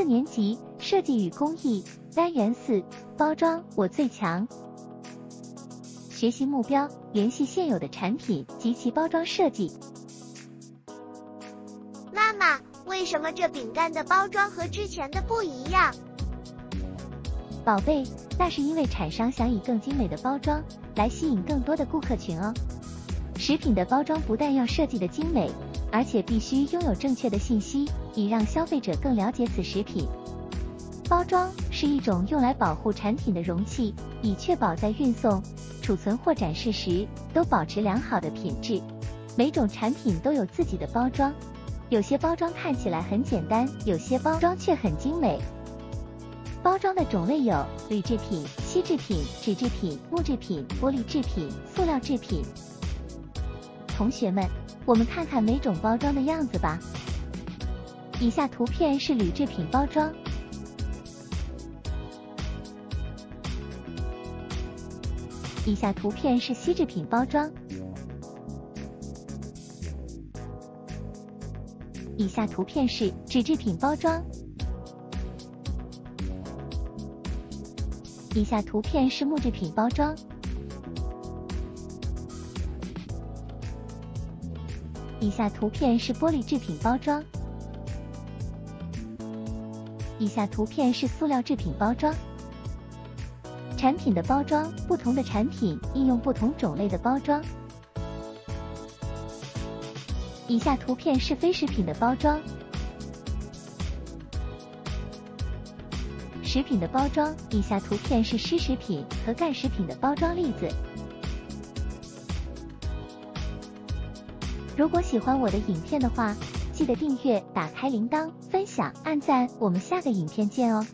四年级设计与工艺单元四包装我最强。学习目标：联系现有的产品及其包装设计。妈妈，为什么这饼干的包装和之前的不一样？宝贝，那是因为厂商想以更精美的包装来吸引更多的顾客群哦。食品的包装不但要设计的精美，而且必须拥有正确的信息，以让消费者更了解此食品。包装是一种用来保护产品的容器，以确保在运送、储存或展示时都保持良好的品质。每种产品都有自己的包装，有些包装看起来很简单，有些包装却很精美。包装的种类有铝制品、锡制品、纸制品、木制品、玻璃制品、塑料制品。同学们，我们看看每种包装的样子吧。以下图片是铝制品包装。以下图片是锡制品包装。以下图片是纸制品包装。以下图片是木制品包装。以下图片是玻璃制品包装。以下图片是塑料制品包装。产品的包装，不同的产品应用不同种类的包装。以下图片是非食品的包装。食品的包装，以下图片是湿食品和干食品的包装例子。如果喜欢我的影片的话，记得订阅、打开铃铛、分享、按赞。我们下个影片见哦！